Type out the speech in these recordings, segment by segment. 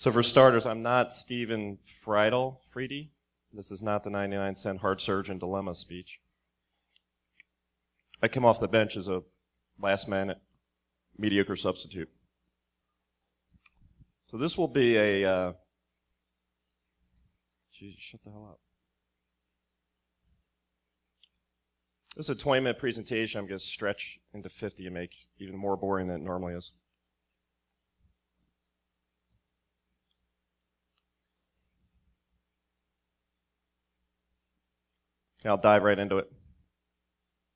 So for starters, I'm not Stephen Friedel, Friede. This is not the 99 cent heart surgeon dilemma speech. I came off the bench as a last minute mediocre substitute. So this will be a. Uh, Jesus, shut the hell up. This is a 20 minute presentation. I'm going to stretch into 50 and make even more boring than it normally is. I'll dive right into it.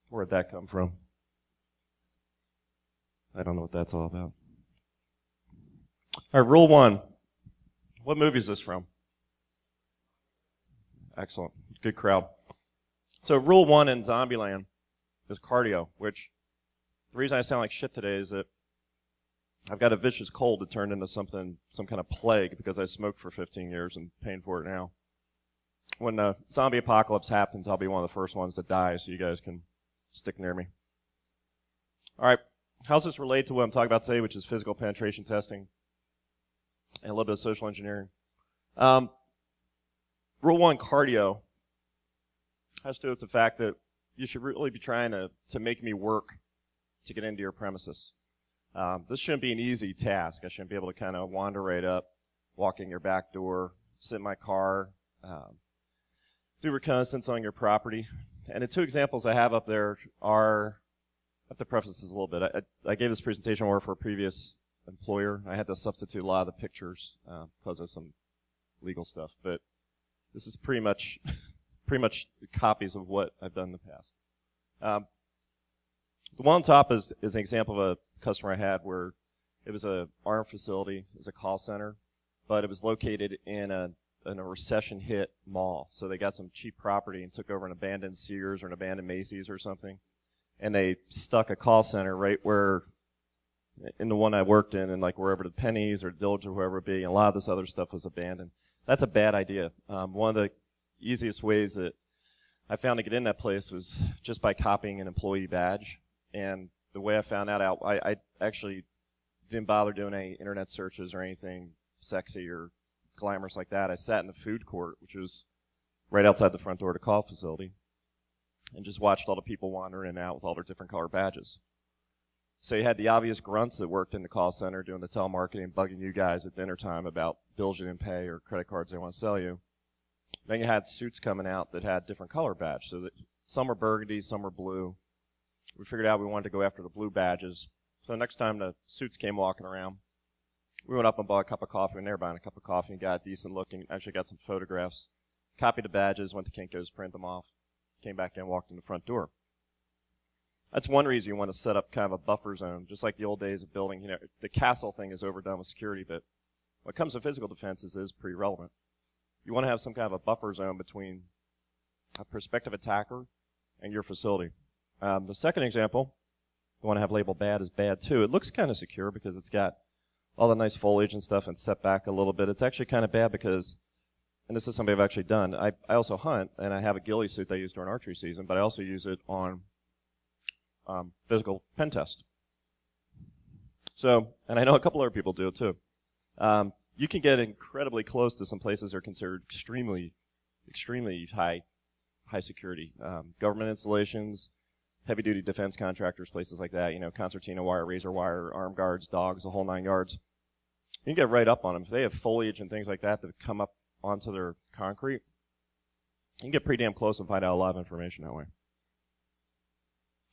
Where'd that come from? I don't know what that's all about. All right, rule one. What movie is this from? Excellent. Good crowd. So, rule one in Zombieland is cardio, which the reason I sound like shit today is that I've got a vicious cold that turned into something, some kind of plague because I smoked for 15 years and paying for it now. When the zombie apocalypse happens, I'll be one of the first ones to die, so you guys can stick near me. All right, how's this relate to what I'm talking about today, which is physical penetration testing and a little bit of social engineering? Um, rule one, cardio has to do with the fact that you should really be trying to, to make me work to get into your premises. Um, this shouldn't be an easy task. I shouldn't be able to kind of wander right up, walk in your back door, sit in my car, um, do reconnaissance on your property. And the two examples I have up there are, I have to preface this a little bit. I, I gave this presentation over for a previous employer. I had to substitute a lot of the pictures uh, because of some legal stuff. But this is pretty much pretty much copies of what I've done in the past. Um, the one on top is, is an example of a customer I had where it was a arm facility, it was a call center, but it was located in a in a recession hit mall. So they got some cheap property and took over an abandoned Sears or an abandoned Macy's or something. And they stuck a call center right where in the one I worked in and like wherever the Penney's or Dillard's or whoever it be, and a lot of this other stuff was abandoned. That's a bad idea. Um, one of the easiest ways that I found to get in that place was just by copying an employee badge. And the way I found that out, I, I actually didn't bother doing any internet searches or anything sexy or glamorous like that. I sat in the food court, which was right outside the front door the call facility, and just watched all the people wandering in and out with all their different color badges. So you had the obvious grunts that worked in the call center doing the telemarketing, bugging you guys at dinner time about bills you didn't pay or credit cards they want to sell you. Then you had suits coming out that had different color badges. So that some were burgundy, some were blue. We figured out we wanted to go after the blue badges. So next time the suits came walking around, we went up and bought a cup of coffee, and they were buying a cup of coffee and got a decent look and actually got some photographs. Copied the badges, went to Kinko's, print them off, came back in, walked in the front door. That's one reason you want to set up kind of a buffer zone, just like the old days of building. You know, the castle thing is overdone with security, but when it comes to physical defenses, is pretty relevant you want to have some kind of a buffer zone between a prospective attacker and your facility. Um, the second example, the one I have labeled bad is bad too. It looks kind of secure because it's got all the nice foliage and stuff and set back a little bit. It's actually kind of bad because, and this is something I've actually done, I, I also hunt and I have a ghillie suit that I use during archery season, but I also use it on um, physical pen test. So, and I know a couple other people do it too. Um, you can get incredibly close to some places that are considered extremely, extremely high, high security. Um, government installations, heavy duty defense contractors, places like that. You know, concertina wire, razor wire, arm guards, dogs, the whole nine yards. You can get right up on them. If they have foliage and things like that that come up onto their concrete, you can get pretty damn close and find out a lot of information that way.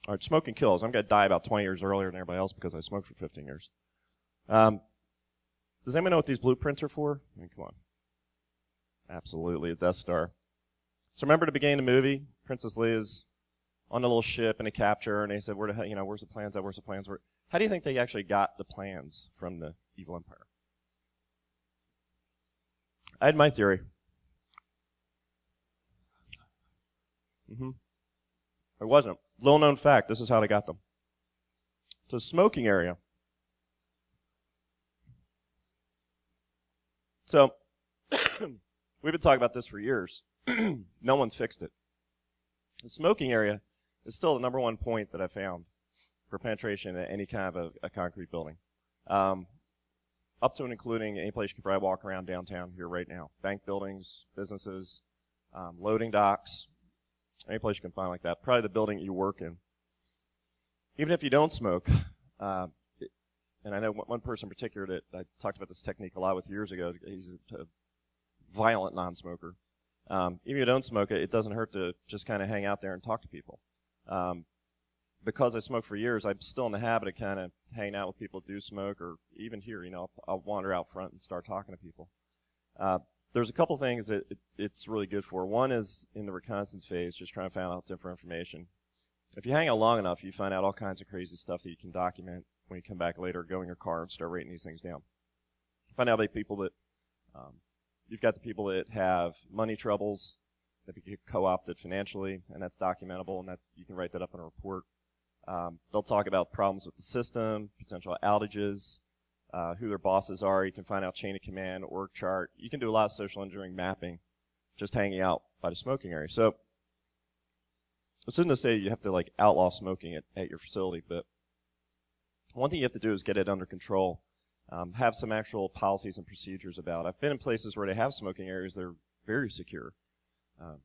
All right, smoking kills. I'm going to die about 20 years earlier than everybody else because I smoked for 15 years. Um, does anyone know what these blueprints are for? I mean, come on. Absolutely, a Death Star. So remember the beginning of the movie? Princess Leia's on a little ship in a capture, and they said, "Where the you know, where's the plans at? Where's the plans?" Where? How do you think they actually got the plans from the evil empire? I had my theory. Mm-hmm. It wasn't. Little known fact. This is how they got them. It's a smoking area. So we've been talking about this for years. no one's fixed it. The smoking area is still the number one point that I found for penetration at any kind of a, a concrete building. Um, up to and including any place you could probably walk around downtown here right now. Bank buildings, businesses, um, loading docks, any place you can find like that. Probably the building you work in. Even if you don't smoke, uh, it- and I know one one person in particular that I talked about this technique a lot with years ago. He's a violent non-smoker. Um, even if you don't smoke it, it doesn't hurt to just kind of hang out there and talk to people. Um, because I smoked for years, I'm still in the habit of kind of hanging out with people who do smoke, or even here, you know, I'll, I'll wander out front and start talking to people. Uh, there's a couple things that it, it's really good for. One is in the reconnaissance phase, just trying to find out different information. If you hang out long enough, you find out all kinds of crazy stuff that you can document when you come back later, go in your car and start writing these things down. Find out about people that um, you've got the people that have money troubles that get co-opted financially, and that's documentable, and that you can write that up in a report. Um, they'll talk about problems with the system, potential outages, uh, who their bosses are. You can find out chain of command, org chart. You can do a lot of social engineering mapping just hanging out by the smoking area. So this isn't to say you have to like outlaw smoking at, at your facility, but one thing you have to do is get it under control. Um, have some actual policies and procedures about. I've been in places where they have smoking areas they're very secure. Uh,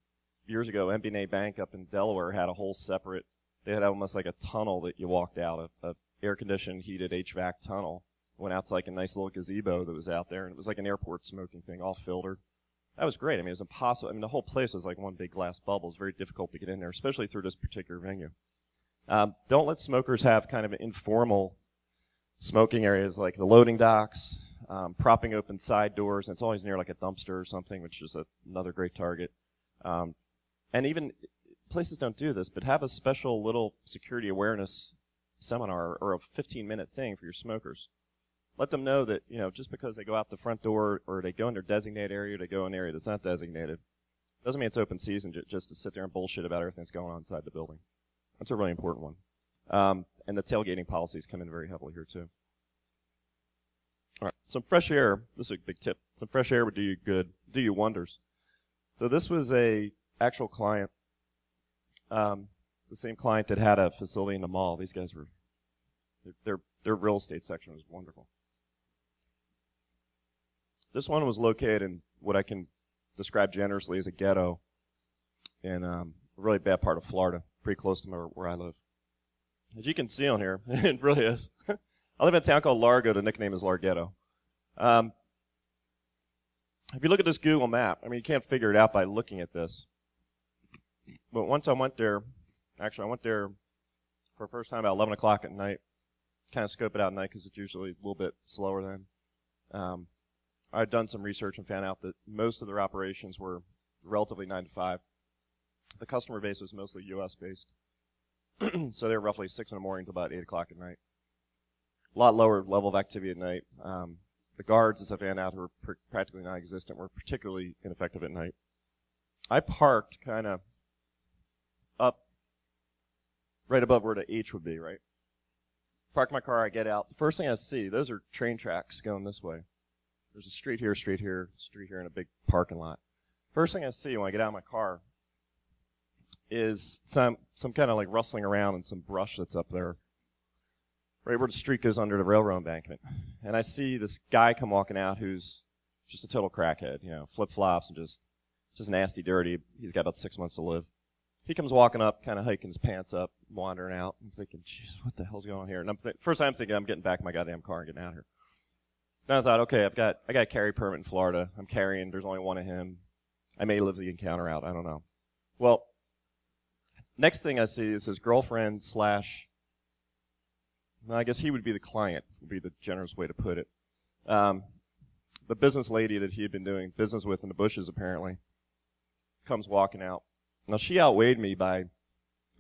years ago, MBNA Bank up in Delaware had a whole separate. They had almost like a tunnel that you walked out, a, air-conditioned, heated HVAC tunnel. Went out to like a nice little gazebo that was out there, and it was like an airport smoking thing, all filtered. That was great. I mean, it was impossible. I mean, the whole place was like one big glass bubble. It was very difficult to get in there, especially through this particular venue. Um, don't let smokers have kind of informal smoking areas like the loading docks, um, propping open side doors, and it's always near like a dumpster or something, which is a, another great target. Um, and even places don't do this, but have a special little security awareness seminar or a 15 minute thing for your smokers. Let them know that, you know, just because they go out the front door or they go in their designated area they go in an area that's not designated, doesn't mean it's open season ju- just to sit there and bullshit about everything that's going on inside the building. That's a really important one. Um, and the tailgating policies come in very heavily here too. All right, some fresh air. This is a big tip. Some fresh air would do you good, do you wonders. So this was a actual client, um, the same client that had a facility in the mall. These guys were their their, real estate section was wonderful. This one was located in what I can describe generously as a ghetto in um, a really bad part of Florida, pretty close to where, where I live. As you can see on here, it really is. I live in a town called Largo. The nickname is Larghetto. Um, if you look at this Google map, I mean, you can't figure it out by looking at this. But once I went there, actually, I went there for the first time about 11 o'clock at night. Kind of scope it out at night because it's usually a little bit slower then. Um, I'd done some research and found out that most of their operations were relatively 9 to 5. The customer base was mostly U.S. based. so they were roughly 6 in the morning to about 8 o'clock at night. A lot lower level of activity at night. Um, the guards, as I found out, who were pr- practically non-existent, were particularly ineffective at night. I parked kind of up right above where the H would be, right? Park my car, I get out. The first thing I see, those are train tracks going this way. There's a street here, street here, street here, and a big parking lot. First thing I see when I get out of my car is some some kind of like rustling around and some brush that's up there, the street goes under the railroad embankment. And I see this guy come walking out who's just a total crackhead, you know, flip flops and just just nasty, dirty. He's got about six months to live. He comes walking up, kind of hiking his pants up, wandering out. I'm thinking, jeez, what the hell's going on here? And I'm th- first time I'm thinking, I'm getting back in my goddamn car and getting out of here. Then I thought, okay, I've got I got a carry permit in Florida. I'm carrying. There's only one of him. I may live the encounter out. I don't know. Well, next thing I see is his girlfriend slash. I guess he would be the client. Would be the generous way to put it. Um, the business lady that he had been doing business with in the bushes apparently comes walking out. Now she outweighed me by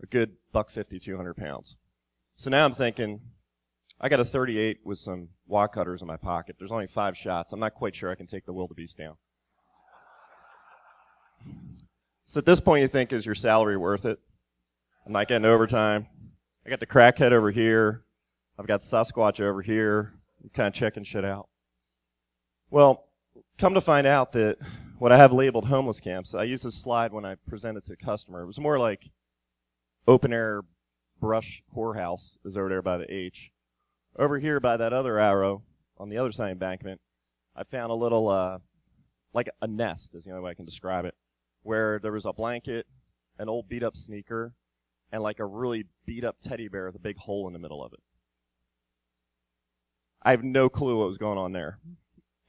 a good buck fifty, two hundred pounds. So now I'm thinking, I got a 38 with some wad cutters in my pocket. There's only five shots. I'm not quite sure I can take the wildebeest down. So at this point, you think, is your salary worth it? I'm not getting overtime. I got the crackhead over here. I've got Sasquatch over here. Kind of checking shit out. Well, come to find out that what I have labeled homeless camps, I used this slide when I presented to the customer. It was more like open air brush whorehouse is over there by the H. Over here by that other arrow on the other side embankment, I found a little, uh, like a nest is the only way I can describe it, where there was a blanket, an old beat up sneaker, and like a really beat up teddy bear with a big hole in the middle of it. I have no clue what was going on there.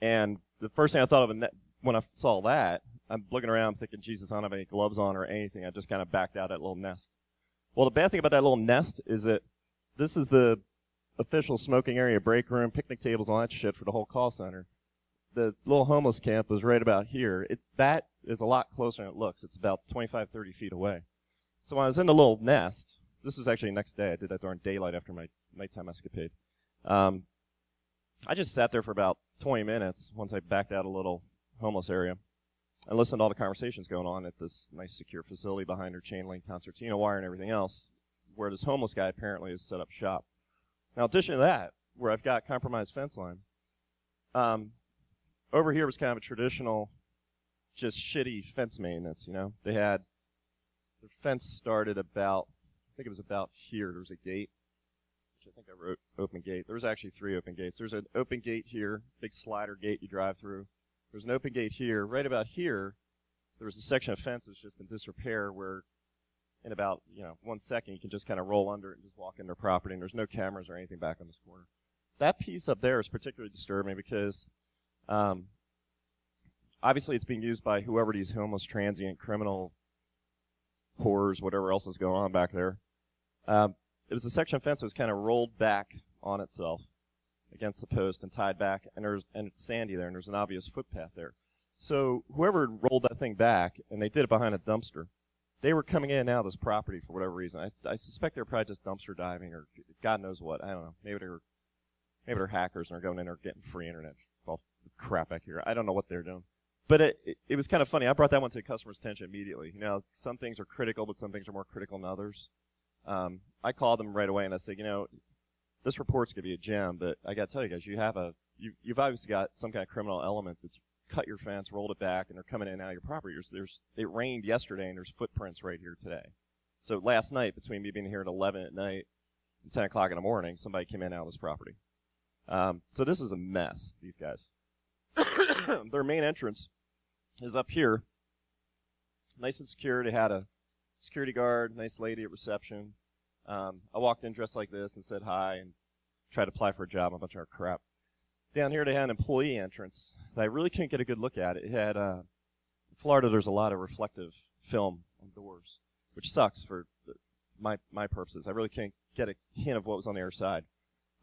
And the first thing I thought of when I saw that, I'm looking around thinking, Jesus, I don't have any gloves on or anything. I just kind of backed out that little nest. Well, the bad thing about that little nest is that this is the official smoking area, break room, picnic tables, all that shit for the whole call center. The little homeless camp was right about here. It, that is a lot closer than it looks. It's about 25, 30 feet away. So when I was in the little nest, this was actually the next day. I did that during daylight after my nighttime escapade. Um, I just sat there for about 20 minutes once I backed out a little homeless area and listened to all the conversations going on at this nice secure facility behind her chain link concertina wire and everything else, where this homeless guy apparently has set up shop. Now, in addition to that, where I've got compromised fence line, um, over here was kind of a traditional, just shitty fence maintenance. You know, they had the fence started about, I think it was about here. There was a gate, I think I wrote open gate. There was actually three open gates. There's an open gate here, big slider gate you drive through. There's an open gate here. Right about here, there was a section of fence that's just in disrepair where in about, you know, one second you can just kind of roll under it and just walk into property and there's no cameras or anything back on this corner. That piece up there is particularly disturbing because um, obviously it's being used by whoever these homeless transient criminal whores, whatever else is going on back there. Um, it was a section fence that was kind of rolled back on itself against the post and tied back, and there's and it's sandy there, and there's an obvious footpath there. So whoever rolled that thing back, and they did it behind a dumpster, they were coming in and out of this property for whatever reason. I, I suspect they were probably just dumpster diving or God knows what. I don't know. Maybe they were maybe they're hackers and are going in there getting free internet. All the crap back here. I don't know what they're doing. But it, it, it was kind of funny. I brought that one to the customer's attention immediately. You know, some things are critical, but some things are more critical than others. Um, I called them right away and I said, you know, this report's gonna be a gem, but I gotta tell you guys, you have a you, you've obviously got some kind of criminal element that's cut your fence, rolled it back, and they're coming in and out of your property. There's, there's it rained yesterday, and there's footprints right here today. So last night, between me being here at 11 at night and 10 o'clock in the morning, somebody came in and out of this property. Um, so this is a mess. These guys. Their main entrance is up here, nice and secure. They had a security guard, nice lady at reception. Um, I walked in dressed like this and said hi and tried to apply for a job. A bunch of crap. Down here they had an employee entrance that I really couldn't get a good look at. It had uh, Florida. There's a lot of reflective film on doors, which sucks for my my purposes. I really can't get a hint of what was on the other side.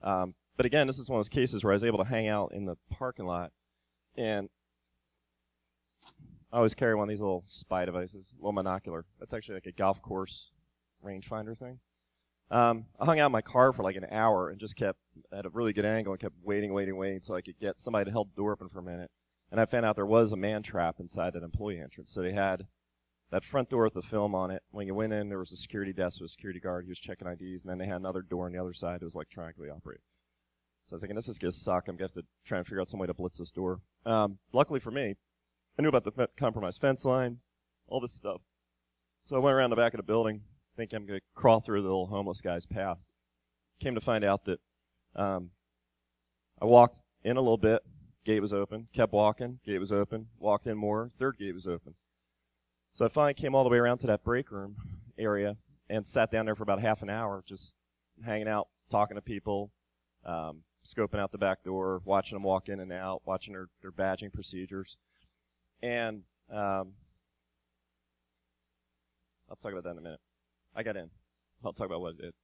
Um, but again, this is one of those cases where I was able to hang out in the parking lot, and I always carry one of these little spy devices, little monocular. That's actually like a golf course rangefinder thing. Um, I hung out in my car for like an hour and just kept at a really good angle and kept waiting, waiting, waiting until I could get somebody to help the door open for a minute. And I found out there was a man trap inside that employee entrance. So they had that front door with the film on it. When you went in, there was a security desk with a security guard. He was checking IDs, and then they had another door on the other side that was electronically operated. So I was thinking, this is to suck. I'm going to have to try and figure out some way to blitz this door. Um, luckily for me, I knew about the compromised fence line, all this stuff. So I went around the back of the building, think I'm going to crawl through the little homeless guy's path. Came to find out that um, I walked in a little bit, gate was open, kept walking, gate was open, walked in more, third gate was open. So I finally came all the way around to that break room area and sat down there for about half an hour, just hanging out, talking to people, um, scoping out the back door, watching them walk in and out, watching their, their badging procedures. And um, I'll talk about that in a minute. I got in. I'll talk about what it did.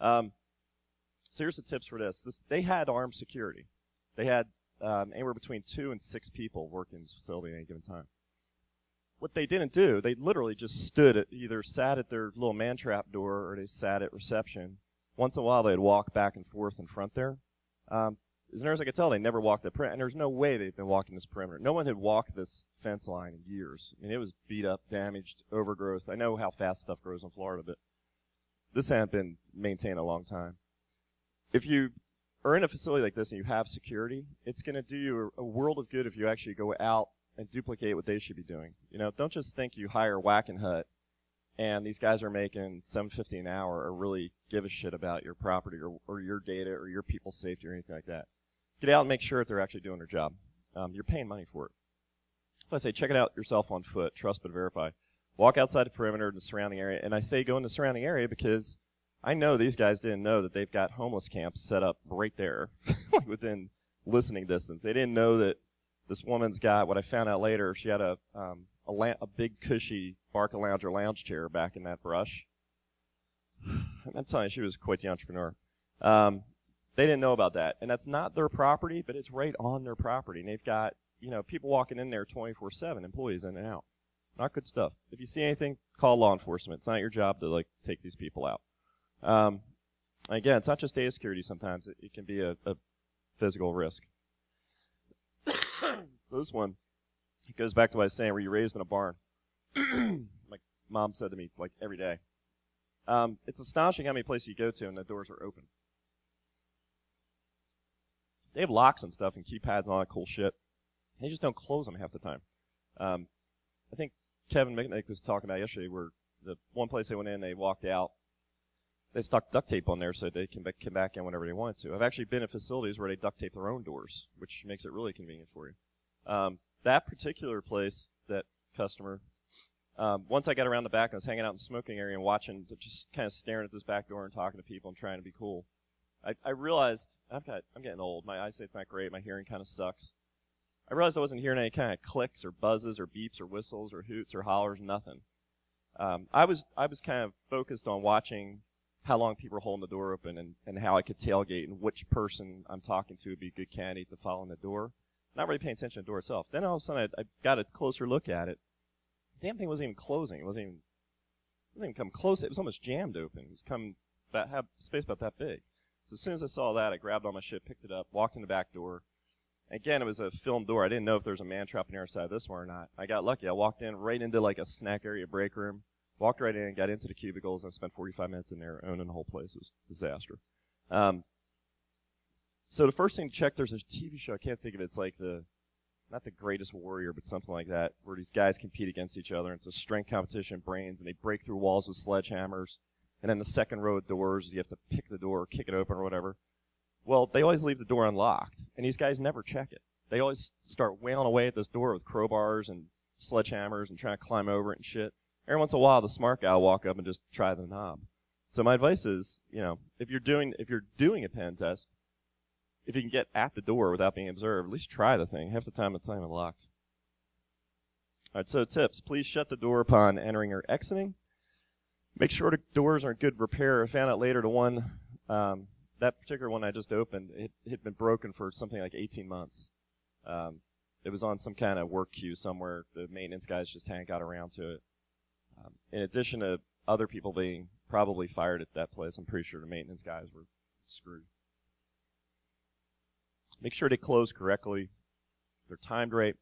Um, so here's the tips for this. this. They had armed security. They had um, anywhere between two and six people working in this facility at any given time. What they didn't do, they literally just stood at either sat at their little man trap door or they sat at reception. Once in a while, they'd walk back and forth in front there. Um, as near as I could tell, they never walked the perimeter, and there's no way they've been walking this perimeter. No one had walked this fence line in years. I mean, it was beat up, damaged, overgrowth. I know how fast stuff grows in Florida, but this hadn't been maintained a long time. If you are in a facility like this and you have security, it's going to do you a, a world of good if you actually go out and duplicate what they should be doing. You know, don't just think you hire Wackenhut and these guys are making 750 an hour or really give a shit about your property or, or your data or your people's safety or anything like that get out and make sure that they're actually doing their job. Um, you're paying money for it. So I say, check it out yourself on foot. Trust but verify. Walk outside the perimeter of the surrounding area. And I say go in the surrounding area because I know these guys didn't know that they've got homeless camps set up right there within listening distance. They didn't know that this woman's got what I found out later. She had a um, a, la- a big cushy Barcalounger lounge chair back in that brush. I'm telling you, she was quite the entrepreneur. Um, they didn't know about that, and that's not their property, but it's right on their property, and they've got you know people walking in there 24/7, employees in and out. Not good stuff. If you see anything, call law enforcement. It's not your job to like take these people out. Um, again, it's not just data security. Sometimes it, it can be a, a physical risk. this one, it goes back to what I was saying. Were you raised in a barn? My mom said to me like every day. Um, it's astonishing how many places you go to and the doors are open. They have locks and stuff and keypads and all that cool shit. They just don't close them half the time. Um, I think Kevin Mitnick was talking about yesterday where the one place they went in, they walked out, they stuck duct tape on there so they can come back in whenever they wanted to. I've actually been in facilities where they duct tape their own doors, which makes it really convenient for you. Um, that particular place, that customer, um, once I got around the back, I was hanging out in the smoking area and watching, just kind of staring at this back door and talking to people and trying to be cool. I, I realized I've got I'm getting old. My eyesight's not great. My hearing kind of sucks. I realized I wasn't hearing any kind of clicks or buzzes or beeps or whistles or hoots or hollers, nothing. Um, I was I was kind of focused on watching how long people were holding the door open and, and how I could tailgate and which person I'm talking to would be a good candidate to follow in the door. Not really paying attention to the door itself. Then all of a sudden I, I got a closer look at it. The damn thing wasn't even closing. It wasn't even it wasn't even come close. It was almost jammed open. It was come about have space about that big. So as soon as I saw that, I grabbed all my shit, picked it up, walked in the back door. Again, it was a film door. I didn't know if there was a man trap on the other side of this one or not. I got lucky. I walked in right into like a snack area break room Walked right in, got into the cubicles, and spent 45 minutes in there owning the whole place. It was a disaster. Um, so the first thing to check, there's a TV show. I can't think of it. It's like the, not the greatest warrior, but something like that, where these guys compete against each other. It's a strength competition, brains, and they break through walls with sledgehammers. And then the second row of doors, you have to pick the door, kick it open, or whatever. Well, they always leave the door unlocked, and these guys never check it. They always start wailing away at this door with crowbars and sledgehammers and trying to climb over it and shit every once in a while the smart guy will walk up and just try the knob. So my advice is, you know, if you're doing if you're doing a pen test, if you can get at the door without being observed, at least try the thing. Half the time it's not even locked. All right, so tips. Please shut the door upon entering or exiting. Make sure the doors are in good repair. I found out later the one, um, that particular one I just opened, it had been broken for something like 18 months. Um, it was on some kind of work queue somewhere. The maintenance guys just hadn't got around to it. Um, in addition to other people being probably fired at that place, I'm pretty sure the maintenance guys were screwed. Make sure they close correctly. They're timed right.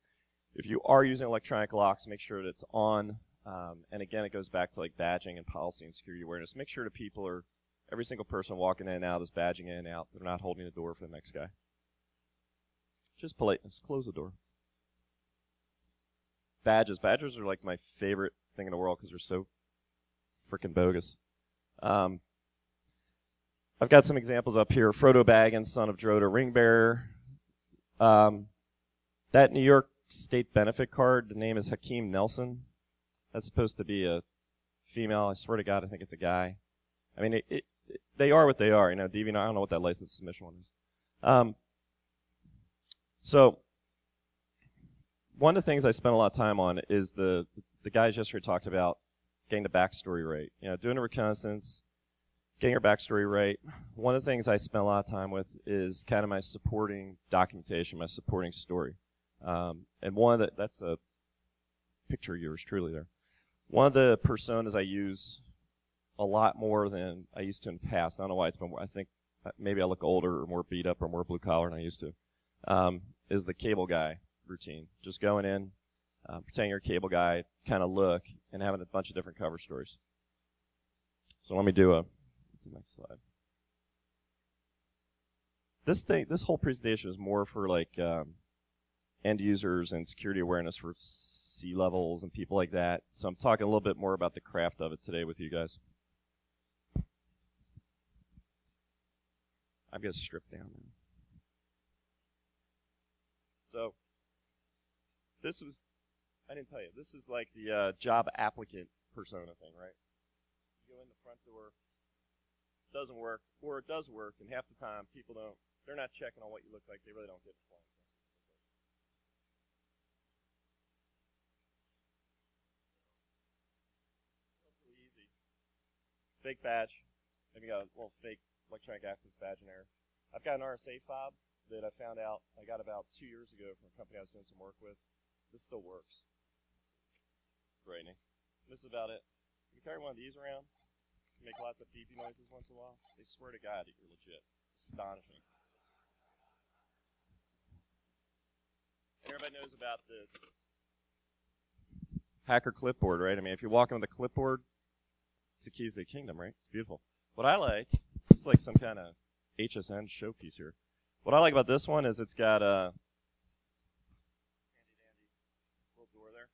If you are using electronic locks, make sure that it's on. Um, and again, it goes back to like badging and policy and security awareness. Make sure that people are, every single person walking in and out is badging in and out. They're not holding the door for the next guy. Just politeness. Close the door. Badges. Badges are like my favorite thing in the world because they're so freaking bogus. Um, I've got some examples up here. Frodo Baggins, son of Drogo Ringbearer. Um, that New York State benefit card, the name is Hakeem Nelson. That's supposed to be a female. I swear to God, I think it's a guy. I mean, it, it, it, they are what they are. You know, DV, I don't know what that license submission one is. Um, so, one of the things I spent a lot of time on is the the guys yesterday talked about getting the backstory right. You know, doing a reconnaissance, getting your backstory right. One of the things I spent a lot of time with is kind of my supporting documentation, my supporting story. Um, and one of the, that's a picture of yours truly there. One of the personas I use a lot more than I used to in the past. I don't know why it's been, I think maybe I look older or more beat up or more blue collar than I used to, um, is the cable guy routine. Just going in, uh, pretending you're a cable guy kind of look and having a bunch of different cover stories. So let me do a, the next slide. This thing, this whole presentation is more for like um, end users and security awareness for C levels and people like that. So I'm talking a little bit more about the craft of it today with you guys. I'm gonna strip down. So this was, I didn't tell you, this is like the uh, job applicant persona thing, right? You go in the front door, doesn't work, or it does work, and half the time people don't, they're not checking on what you look like. They really don't get point. Relatively easy. Fake badge. Maybe got a little fake electronic access badge in there. I've got an RSA fob that I found out I got about two years ago from a company I was doing some work with. This still works. Frightening. This is about it. You can carry one of these around, you make lots of beepy noises once in a while. They swear to God that you're legit. It's astonishing. And everybody knows about the hacker clipboard, right? I mean, if you walk in with a clipboard, it's the keys to the kingdom, right? It's beautiful. What I like, it's like some kind of HSN showpiece here. What I like about this one is it's got a handy dandy little door there.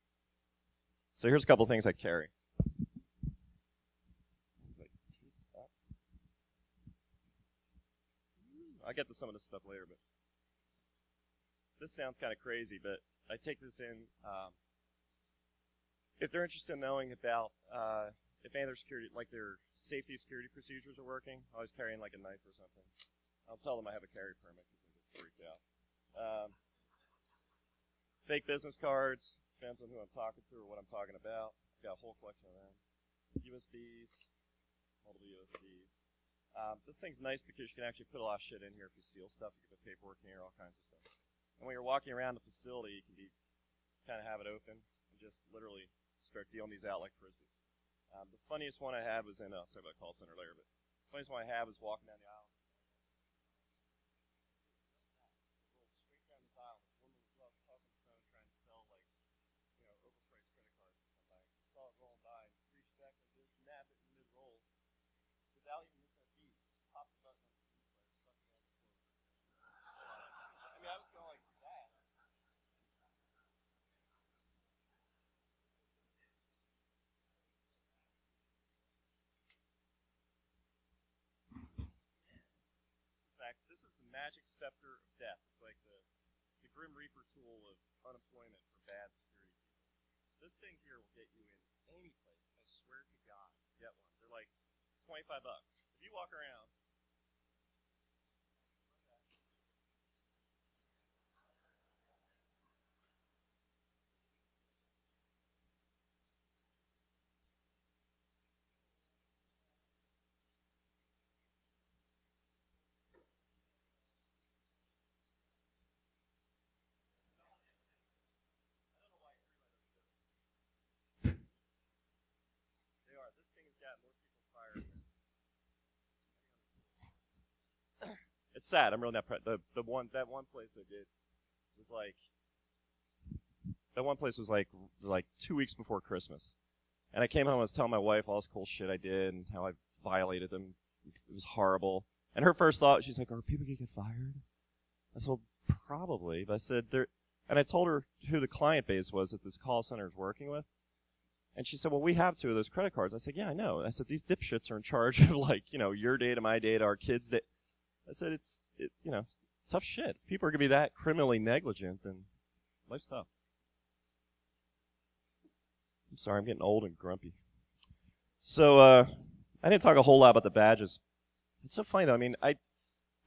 So here's a couple things I carry. I'll get to some of this stuff later, but this sounds kind of crazy, but I take this in. Um, if they're interested in knowing about uh, if any of their security, like their safety security procedures are working, I always carrying like a knife or something. I'll tell them I have a carry permit because they get freaked out. Um, fake business cards, depends on who I'm talking to or what I'm talking about. Got a whole collection of them. USBs, multiple USBs. Um, this thing's nice because you can actually put a lot of shit in here if you steal stuff. You can put paperwork in here, all kinds of stuff. And when you're walking around the facility, you can be kind of have it open and just literally start dealing these out like frisbees. Um, the funniest one I had was in, uh, I'll about call center later, but the funniest one I had was walking down the aisle. Straight down this aisle, this woman was up talking on the phone trying to sell like, you know, overpriced credit cards to somebody. Saw it rolling by, reached back like this, nabbed it in mid-roll, without even missing a beat. Popped the button on the CD player, stuck it on the floor. I mean, I was going like that. In fact, this is the magic scepter of death. It's like the, the Grim Reaper tool of unemployment for bad security people. This thing here will get you in any place. I swear to God, get one. They're like 25 bucks. If you walk around, They are. This thing has got more people fired. Than... it's sad. I'm really not proud. The the one that one place I did was like that one place was like like two weeks before Christmas, and I came home. and was telling my wife all this cool shit I did and how I violated them. It was horrible. And her first thought, she's like, "Are people gonna get fired?" I said, well, "Probably." But I said, "There," and I told her who the client base was that this call center is working with. And she said, "Well, we have two of those credit cards." I said, "Yeah, I know." I said, "These dipshits are in charge of like, you know, your data, my data, our kids' data." I said, "It's, it, you know, tough shit. People are gonna be that criminally negligent, and life's tough." I'm sorry, I'm getting old and grumpy. So uh, I didn't talk a whole lot about the badges. It's so funny though. I mean, I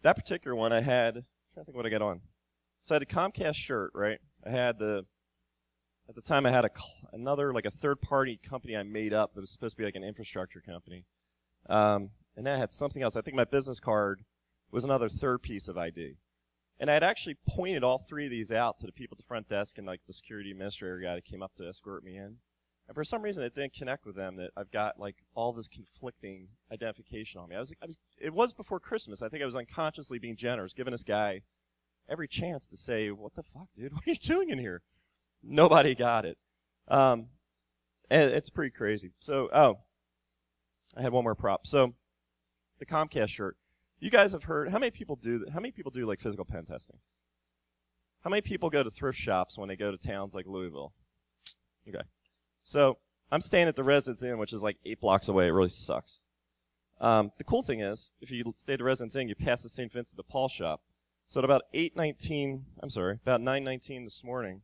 that particular one I had. I'm trying to think what I got on. So I had a Comcast shirt, right? I had the at the time I had a another like a third party company I made up that was supposed to be like an infrastructure company, um, and then I had something else. I think my business card was another third piece of ID, and I had actually pointed all three of these out to the people at the front desk and like the security administrator guy that came up to escort me in. And for some reason, it didn't connect with them that I've got like all this conflicting identification on me. I was, I was, it was before Christmas. I think I was unconsciously being generous, giving this guy every chance to say, "What the fuck, dude? What are you doing in here?" Nobody got it. Um, and it's pretty crazy. So, oh, I had one more prop. So, the Comcast shirt. You guys have heard. How many people do? That how many people do like physical pen testing? How many people go to thrift shops when they go to towns like Louisville? Okay. So I'm staying at the Residence Inn, which is like eight blocks away. It really sucks. Um, the cool thing is, if you stay at the Residence Inn, you pass the St. Vincent de Paul shop. So at about 8:19, I'm sorry, about 9:19 this morning,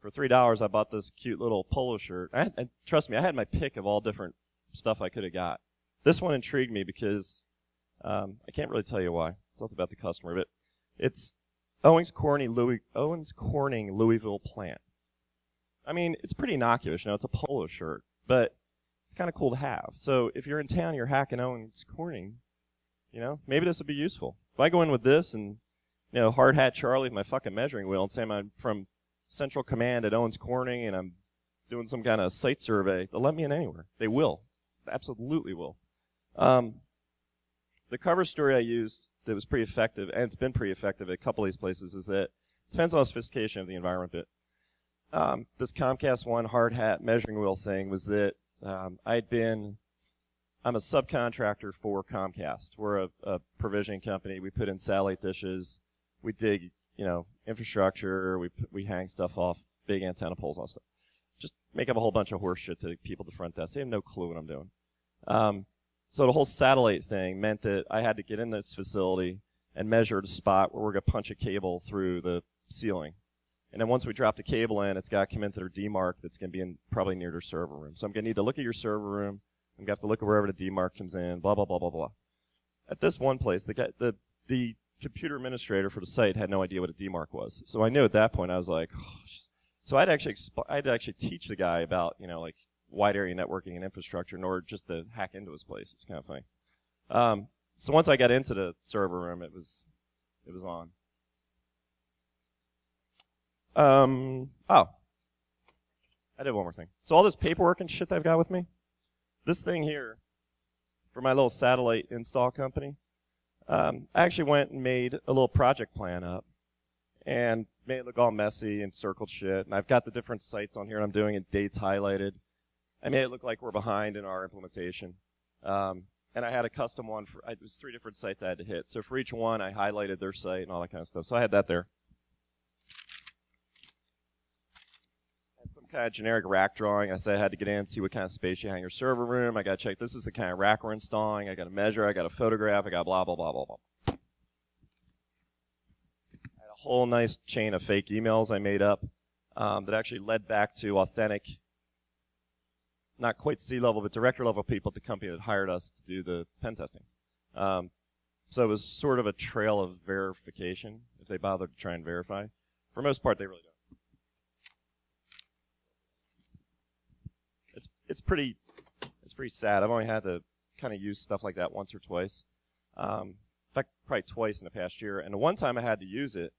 for three dollars, I bought this cute little polo shirt. I and trust me, I had my pick of all different stuff I could have got. This one intrigued me because um, I can't really tell you why. It's not about the customer, but it's Owens Corning, Louis, Owens Corning Louisville plant. I mean, it's pretty innocuous. You know, it's a polo shirt, but it's kind of cool to have. So if you're in town, you're hacking Owens Corning. You know, maybe this would be useful. If I go in with this and you know, hard hat Charlie with my fucking measuring wheel and say I'm from Central Command at Owens Corning and I'm doing some kind of site survey, they'll let me in anywhere. They will. Absolutely will. Um, the cover story I used that was pretty effective, and it's been pretty effective at a couple of these places, is that it depends on the sophistication of the environment bit. Um, this Comcast One hard hat measuring wheel thing was that um, I'd been, I'm a subcontractor for Comcast. We're a, a provisioning company. We put in satellite dishes. We dig, you know, infrastructure. We we hang stuff off big antenna poles and stuff. Just make up a whole bunch of horse shit to people at the front desk. They have no clue what I'm doing. Um, so the whole satellite thing meant that I had to get in this facility and measure the spot where we're going to punch a cable through the ceiling. And then once we drop the cable in, it's got to come into their demarc that's going to be in probably near their server room. So I'm going to need to look at your server room. I'm going to have to look at wherever the demarc comes in, blah, blah, blah, blah, blah. At this one place, the, guy, the, the computer administrator for the site had no idea what a demarc was. So I knew at that point I was like, oh, so I'd actually, exp- I'd actually teach the guy about, you know, like wide area networking and infrastructure nor just to hack into his place. It's kind of funny. Um, so once I got into the server room, it was it was on. Um, oh, I did one more thing. So all this paperwork and shit that I've got with me, this thing here, for my little satellite install company, um, I actually went and made a little project plan up and made it look all messy and circled shit. And I've got the different sites on here and I'm doing it dates highlighted. I made it look like we're behind in our implementation. Um, and I had a custom one for, it was three different sites I had to hit. So for each one, I highlighted their site and all that kind of stuff. So I had that there. Some kind of generic rack drawing. I said I had to get in, and see what kind of space you have in your server room. I got to check this is the kind of rack we're installing. I got to measure. I got to photograph. I got blah, blah, blah, blah, blah. I had a whole nice chain of fake emails I made up um, that actually led back to authentic not quite C level, but director level people at the company that hired us to do the pen testing. Um, so it was sort of a trail of verification if they bothered to try and verify. For most part, they really don't. It's it's pretty it's pretty sad. I've only had to kind of use stuff like that once or twice. Um, in fact, probably twice in the past year. And the one time I had to use it,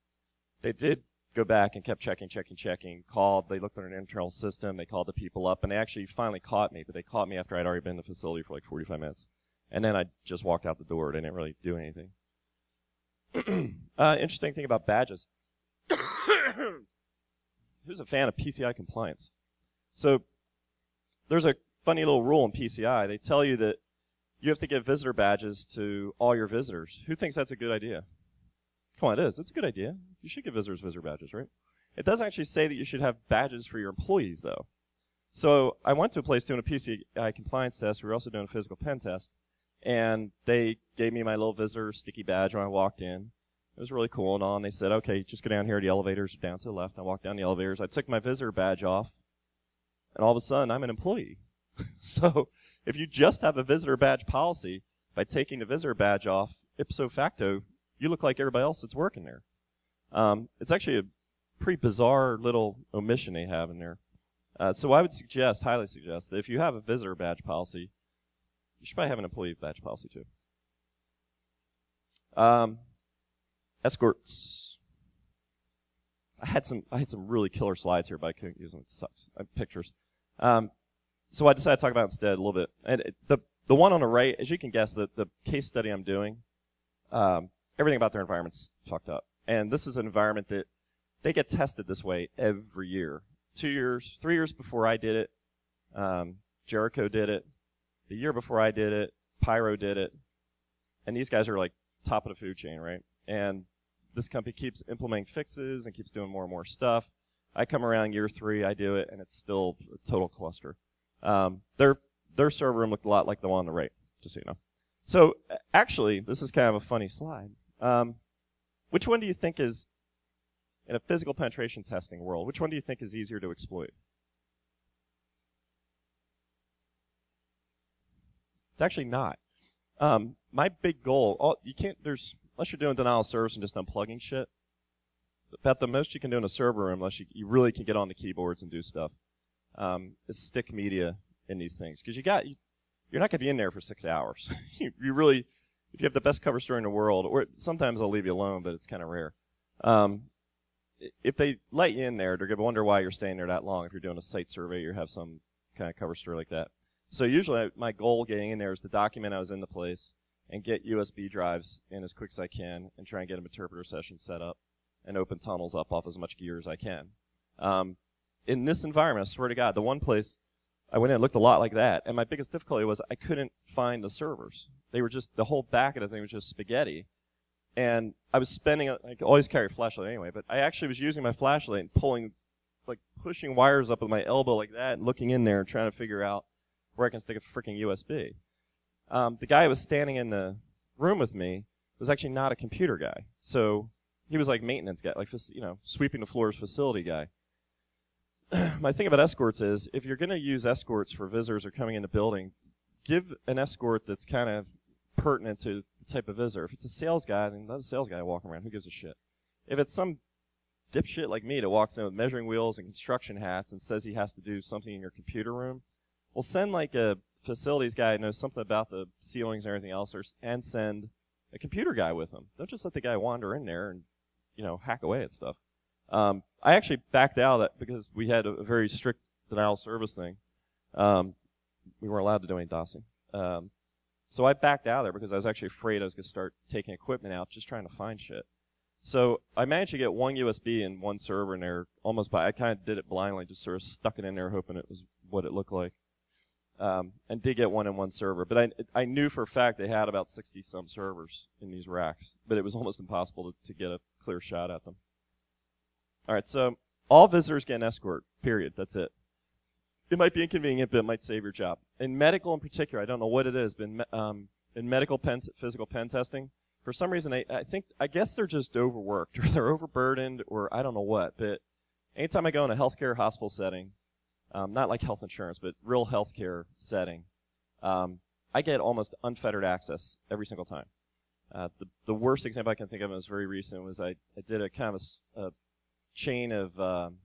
they did go back and kept checking, checking, checking. Called. They looked at an internal system. They called the people up, and they actually finally caught me. But they caught me after I'd already been in the facility for like 45 minutes, and then I just walked out the door. They didn't really do anything. uh, interesting thing about badges. Who's a fan of PCI compliance? So there's a funny little rule in PCI. They tell you that you have to give visitor badges to all your visitors. Who thinks that's a good idea? Come on, it is. It's a good idea. You should give visitors visitor badges, right? It doesn't actually say that you should have badges for your employees, though. So I went to a place doing a PCI compliance test. We were also doing a physical pen test, and they gave me my little visitor sticky badge when I walked in. It was really cool and all. And they said, "Okay, just go down here. to The elevators down to the left." I walked down the elevators. I took my visitor badge off, and all of a sudden, I'm an employee. so if you just have a visitor badge policy, by taking the visitor badge off, ipso facto, you look like everybody else that's working there. Um, it's actually a pretty bizarre little omission they have in there. Uh, so I would suggest, highly suggest, that if you have a visitor badge policy, you should probably have an employee badge policy too. Um, escorts. I had some I had some really killer slides here, but I couldn't use them. It sucks. I have pictures. Um, so I decided to talk about instead a little bit. And it, the the one on the right, as you can guess, the the case study I'm doing, um, everything about their environment's fucked up. And this is an environment that they get tested this way every year. Two years, three years before I did it, um, Jericho did it. The year before I did it, Pyro did it. And these guys are like top of the food chain, right? And this company keeps implementing fixes and keeps doing more and more stuff. I come around year three, I do it, and it's still a total cluster. Um, their their server room looked a lot like the one on the right, just so you know. So actually, this is kind of a funny slide. Um, Which one do you think is, in a physical penetration testing world, which one do you think is easier to exploit? It's actually not. Um, my big goal, all, you can't, there's, unless you're doing denial of service and just unplugging shit, about the most you can do in a server room, unless you, you really can get on the keyboards and do stuff, um, is stick media in these things. Because you got, you, you're not going to be in there for six hours. you, you, really, if you have the best cover story in the world, or sometimes they'll leave you alone, but it's kind of rare. Um, if they let you in there, they're going to wonder why you're staying there that long. If you're doing a site survey or have some kind of cover story like that. So usually my goal getting in there is to document I was in the place and get USB drives in as quick as I can and try and get an Meterpreter session set up and open tunnels up off as much gear as I can. Um, in this environment, I swear to God, the one place I went in and looked a lot like that, and my biggest difficulty was I couldn't find the servers. They were just the whole back of the thing was just spaghetti, and I was spending. I always carry a flashlight anyway, but I actually was using my flashlight and pulling, like pushing wires up with my elbow like that, and looking in there and trying to figure out where I can stick a freaking USB. Um, the guy who was standing in the room with me was actually not a computer guy, so he was like maintenance guy, like you know, sweeping the floors facility guy. My thing about escorts is if you're going to use escorts for visitors or coming in the building, give an escort that's kind of pertinent to the type of visitor. If it's a sales guy, then let a sales guy walking around. Who gives a shit? If it's some dipshit like me that walks in with measuring wheels and construction hats and says he has to do something in your computer room, well, send like a facilities guy who knows something about the ceilings and everything else, or, and send a computer guy with him. Don't just let the guy wander in there and you know, hack away at stuff. Um, I actually backed out of that because we had a, very strict denial of service thing. Um, we weren't allowed to do any DOSing. Um, so I backed out of there because I was actually afraid I was going to start taking equipment out, just trying to find shit. So I managed to get one USB and one server in there almost by, I kind of did it blindly, just sort of stuck it in there hoping it was what it looked like. Um, and did get one in one server. But I, I knew for a fact they had about 60 some servers in these racks, but it was almost impossible to, to get a clear shot at them. All right, so all visitors get an escort, period. That's it. It might be inconvenient, but it might save your job. In medical in particular, I don't know what it is, but in, um, in medical pen physical pen testing, for some reason, I, I think, I guess they're just overworked or they're overburdened or I don't know what, but anytime I go in a healthcare hospital setting, um, not like health insurance, but real healthcare setting, um, I get almost unfettered access every single time. Uh, the, the worst example I can think of was very recent was I, I did a kind of a, a chain of um,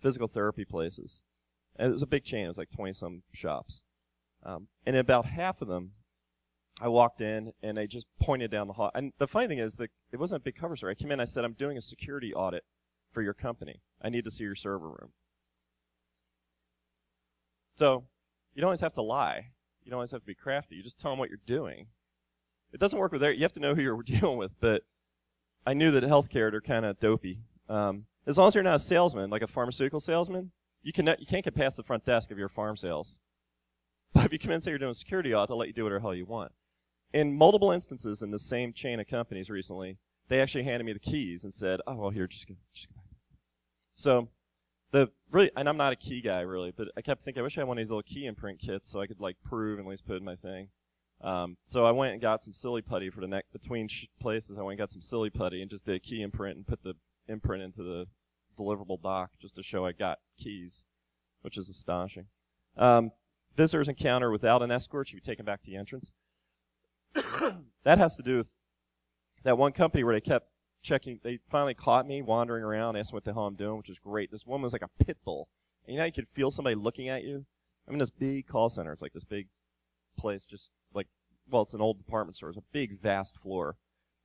physical therapy places. And it was a big chain. It was like 20 some shops. Um, and about half of them, I walked in and they just pointed down the hall. And the funny thing is that it wasn't a big cover story. I came in, I said, I'm doing a security audit for your company. I need to see your server room. So you don't always have to lie. You don't always have to be crafty. You just tell them what you're doing. It doesn't work with there. You have to know who you're dealing with. But I knew that healthcare they're kind of dopey. Um, as long as you're not a salesman, like a pharmaceutical salesman, you can you can't get past the front desk of your farm sales. But if you come in and say you're doing security audit, they'll let you do whatever the hell you want. In multiple instances in the same chain of companies recently, they actually handed me the keys and said, "Oh well, here, just go, just go back." So the really, and I'm not a key guy really, but I kept thinking I wish I had one of these little key imprint kits so I could like prove and at least put in my thing. Um, so I went and got some silly putty for the neck between sh- places. I went and got some silly putty and just did a key imprint and put the imprint into the deliverable dock just to show I got keys, which is astonishing. Um, visitors encounter without an escort should be taken back to the entrance. that has to do with that one company where they kept checking. They finally caught me wandering around, asking what the hell I'm doing, which is great. This woman was like a pit bull. And you know, you could feel somebody looking at you. I'm in this big call center. It's like this big place, just like, well, it's an old department store. It's a big, vast floor.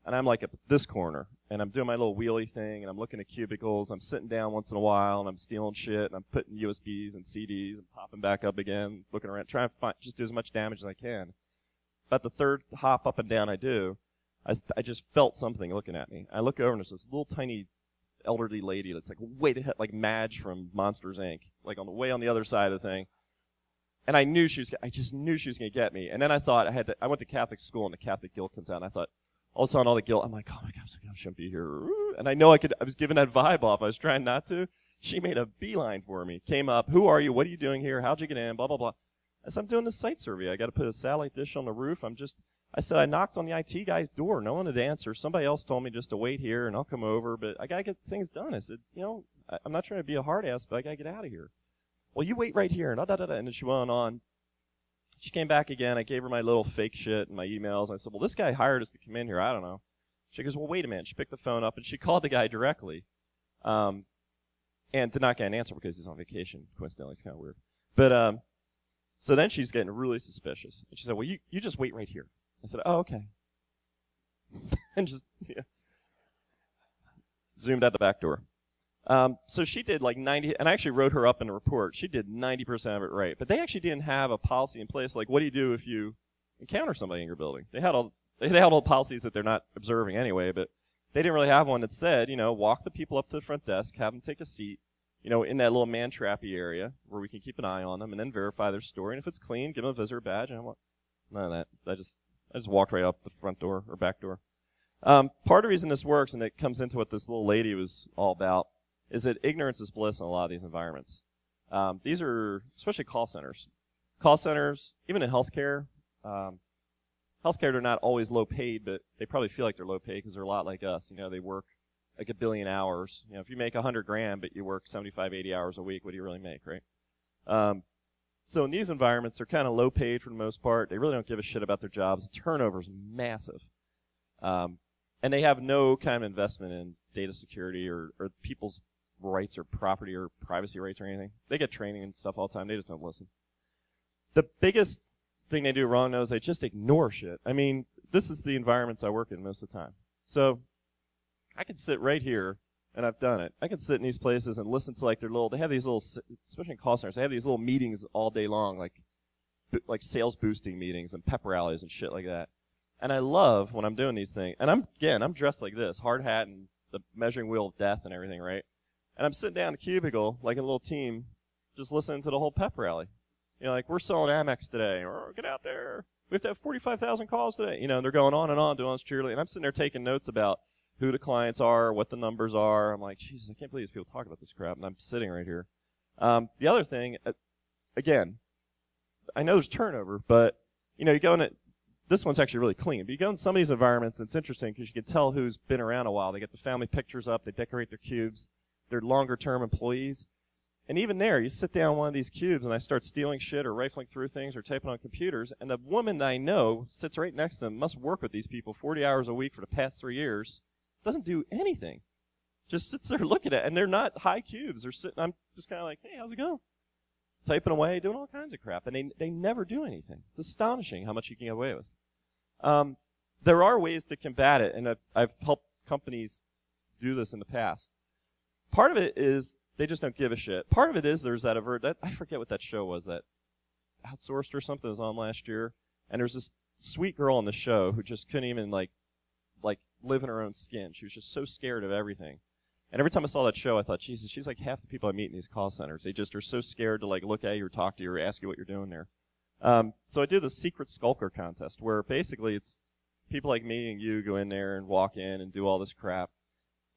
And I'm like at this corner, and I'm doing my little wheelie thing, and I'm looking at cubicles. I'm sitting down once in a while, and I'm stealing shit, and I'm putting USBs and CDs and popping back up again, looking around, trying to find, just do as much damage as I can. About the third hop up and down I do, I, I just felt something looking at me. I look over and there's this little tiny elderly lady that's like way ahead, like Madge from Monsters Inc., like on the way on the other side of the thing. And I knew she was, I just knew she was going to get me. And then I thought I had to, I went to Catholic school and the Catholic guilt comes out and I thought, all of a sudden all the guilt, I'm like, oh my God, I shouldn't be here. And I know I could, I was giving that vibe off. I was trying not to. She made a beeline for me, came up, who are you? What are you doing here? How'd you get in? Blah, blah, blah. As I'm doing the site survey. I got to put a satellite dish on the roof. I'm just, I said, I knocked on the IT guy's door. No one would answer. Somebody else told me just to wait here and I'll come over, but I got to get things done. I said, you know, I, am not trying to be a hard ass, but I got to get out of here. Well, you wait right here. And, da, da, da, and then she went on. She came back again. I gave her my little fake shit and my emails. I said, well, this guy hired us to come in here. I don't know. She goes, well, wait a minute. She picked the phone up and she called the guy directly. Um, and did not get an answer because he's on vacation. Coincidentally, it's kind of weird. But um, so then she's getting really suspicious. And she said, well, you, you just wait right here. I said, oh, okay. and just, yeah. Zoomed out the back door. Um, so she did like 90, and I actually wrote her up in a report. She did 90% of it right. But they actually didn't have a policy in place. Like, what do you do if you encounter somebody in your building? They had all, they had all policies that they're not observing anyway, but they didn't really have one that said, you know, walk the people up to the front desk, have them take a seat, you know, in that little man trappy area where we can keep an eye on them and then verify their story. And if it's clean, give them a visitor badge. And I want none of that. I just I just walked right up the front door or back door. Um, part of the reason this works, and it comes into what this little lady was all about, is that ignorance is bliss in a lot of these environments. Um, these are especially call centers. Call centers, even in healthcare, um, healthcare they're not always low paid, but they probably feel like they're low paid because they're a lot like us. You know, they work like a billion hours. You know, if you make a hundred grand, but you work 75, 80 hours a week, what do you really make, right? Um, so in these environments, they're kind of low paid for the most part. They really don't give a shit about their jobs. The turnover is massive. Um, and they have no kind of investment in data security or, or people's rights or property or privacy rights or anything. They get training and stuff all the time. They just don't listen. The biggest thing they do wrong though is they just ignore shit. I mean, this is the environments I work in most of the time. So I could sit right here and I've done it. I can sit in these places and listen to like their little. They have these little, especially in call centers. They have these little meetings all day long, like like sales boosting meetings and pep rallies and shit like that. And I love when I'm doing these things. And I'm again, I'm dressed like this, hard hat and the measuring wheel of death and everything, right? And I'm sitting down in a cubicle like a little team, just listening to the whole pep rally. You know, like we're selling Amex today, or get out there. We have to have 45,000 calls today. You know, and they're going on and on doing this cheerleading. And I'm sitting there taking notes about who the clients are, what the numbers are. I'm like, Jesus, I can't believe these people talk about this crap, and I'm sitting right here. Um, the other thing, uh, again, I know there's turnover, but you know, you go in it. This one's actually really clean. But you go in some of these environments, it's interesting because you can tell who's been around a while. They get the family pictures up, they decorate their cubes. They're longer term employees. And even there, you sit down one of these cubes and I start stealing shit or rifling through things or typing on computers, and the woman I know sits right next to them, must work with these people 40 hours a week for the past three years, doesn't do anything. Just sits there looking at it. And they're not high cubes. They're sitting, I'm just kind of like, hey, how's it going? Typing away, doing all kinds of crap. And they, they never do anything. It's astonishing how much you can get away with. Um, there are ways to combat it, and I've, I've helped companies do this in the past. Part of it is they just don't give a shit. Part of it is there's that avert that I forget what that show was that outsourced or something was on last year, and there's this sweet girl on the show who just couldn't even like like live in her own skin. She was just so scared of everything. And every time I saw that show, I thought, Jesus, she's like half the people I meet in these call centers. They just are so scared to like look at you or talk to you or ask you what you're doing there. Um, so I do the secret skulker contest where basically it's people like me and you go in there and walk in and do all this crap.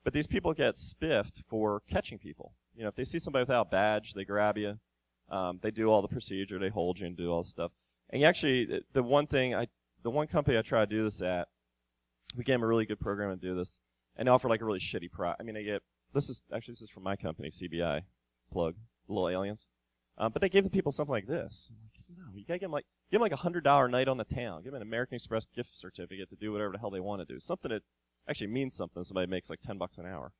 But these people get spiffed for catching people. You know, if they see somebody without a badge, they grab you. Um, they do all the procedure. They hold you and do all this stuff. And actually, the one thing I, the one company I try to do this at, we gave them a really good program to do this, and they offer like a really shitty price. I mean, they get this is actually this is from my company, CBI, plug, little aliens. Um, but they gave the people something like this. No, you gotta give them like give them like a hundred dollar night on the town. Give them an American Express gift certificate to do whatever the hell they want to do. Something that actually means something. Somebody makes like ten bucks an hour.